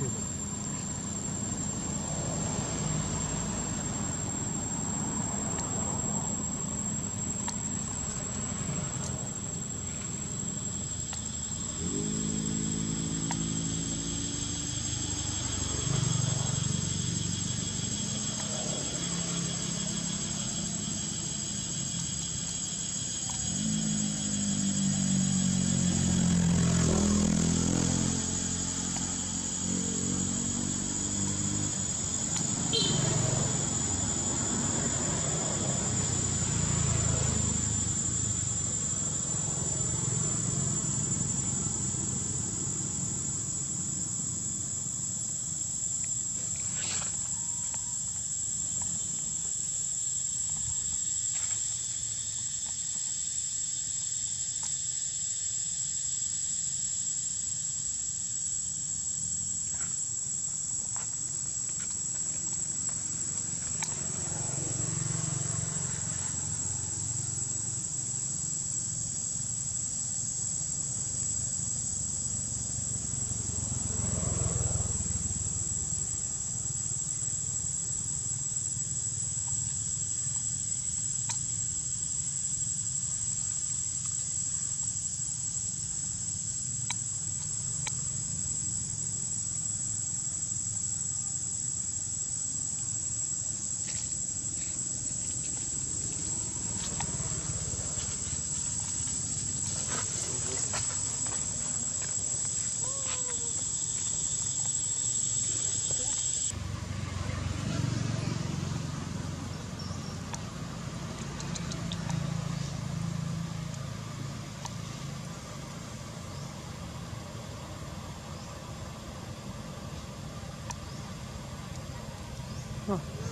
improvement. Huh.